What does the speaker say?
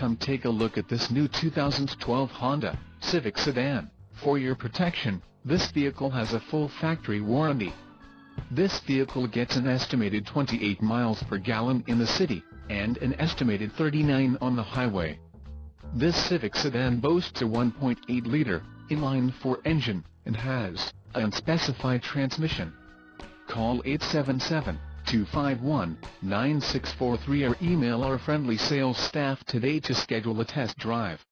Come take a look at this new 2012 Honda Civic Sedan. For your protection, this vehicle has a full factory warranty. This vehicle gets an estimated 28 miles per gallon in the city, and an estimated 39 on the highway. This Civic sedan boasts a 1.8-liter, inline-four engine, and has an unspecified transmission. Call 877-251-9643 or email our friendly sales staff today to schedule a test drive.